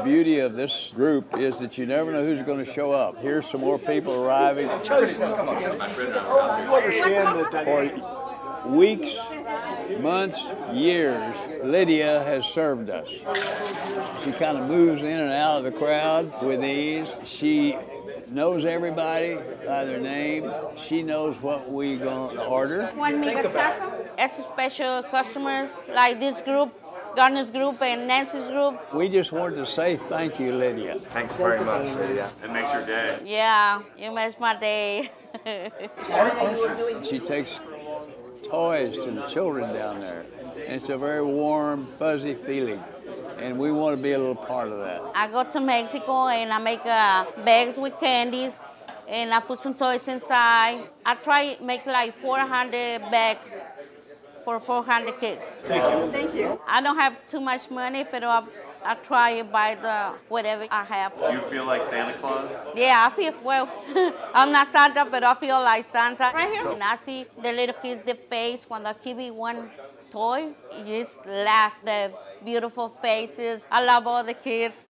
the beauty of this group is that you never know who's going to show up. Here's some more people arriving. For weeks, months, years, Lydia has served us. She kind of moves in and out of the crowd with ease. She knows everybody by their name. She knows what we're going to order. One mega taco. Extra special customers like this group, Gardner's group and Nancy's group. We just wanted to say thank you, Lydia. Thanks very much, Lydia. It makes your day. Yeah, you made my day. She takes toys to the children down there. And it's a very warm, fuzzy feeling. And we want to be a little part of that. I go to Mexico and I make uh, bags with candies and I put some toys inside. I try make like 400 bags for 400 kids. Thank you. Thank you. I don't have too much money, but I, I try to buy the whatever I have. Do you feel like Santa Claus? Yeah, I feel well. I'm not Santa, but I feel like Santa. Right here. And I see the little kids' the face when they give me one toy. You just laugh. The beautiful faces. I love all the kids.